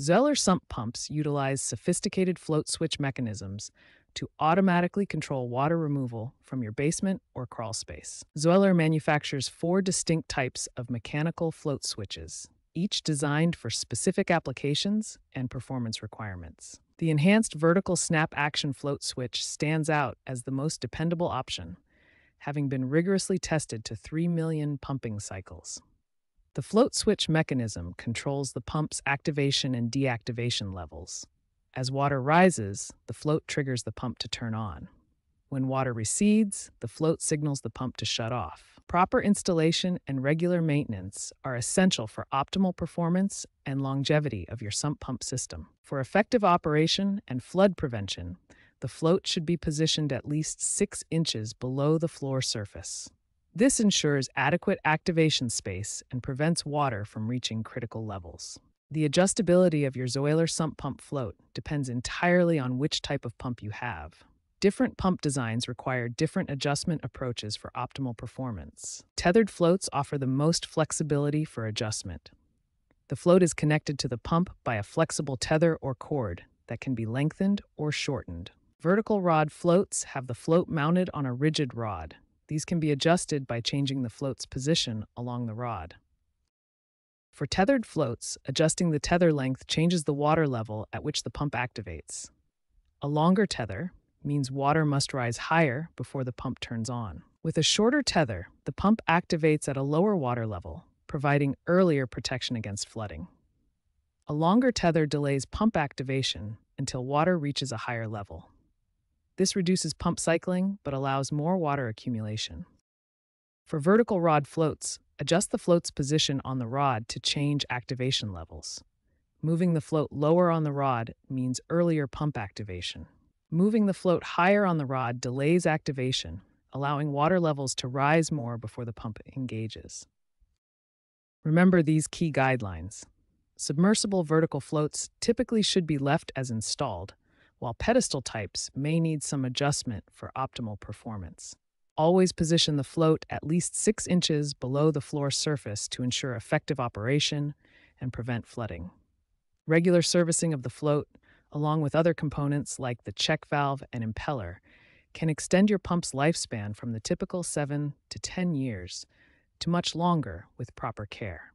Zoeller sump pumps utilize sophisticated float switch mechanisms to automatically control water removal from your basement or crawl space. Zoeller manufactures four distinct types of mechanical float switches, each designed for specific applications and performance requirements. The enhanced vertical snap action float switch stands out as the most dependable option, having been rigorously tested to 3 million pumping cycles. The float switch mechanism controls the pump's activation and deactivation levels. As water rises, the float triggers the pump to turn on. When water recedes, the float signals the pump to shut off. Proper installation and regular maintenance are essential for optimal performance and longevity of your sump pump system. For effective operation and flood prevention, the float should be positioned at least 6 inches below the floor surface. This ensures adequate activation space and prevents water from reaching critical levels. The adjustability of your Zoeller sump pump float depends entirely on which type of pump you have. Different pump designs require different adjustment approaches for optimal performance. Tethered floats offer the most flexibility for adjustment. The float is connected to the pump by a flexible tether or cord that can be lengthened or shortened. Vertical rod floats have the float mounted on a rigid rod. These can be adjusted by changing the float's position along the rod. For tethered floats, adjusting the tether length changes the water level at which the pump activates. A longer tether means water must rise higher before the pump turns on. With a shorter tether, the pump activates at a lower water level, providing earlier protection against flooding. A longer tether delays pump activation until water reaches a higher level. This reduces pump cycling but allows more water accumulation. For vertical rod floats, adjust the float's position on the rod to change activation levels. Moving the float lower on the rod means earlier pump activation. Moving the float higher on the rod delays activation, allowing water levels to rise more before the pump engages. Remember these key guidelines. Submersible vertical floats typically should be left as installed, while pedestal types may need some adjustment for optimal performance. Always position the float at least 6 inches below the floor surface to ensure effective operation and prevent flooding. Regular servicing of the float, along with other components like the check valve and impeller, can extend your pump's lifespan from the typical 7 to 10 years to much longer with proper care.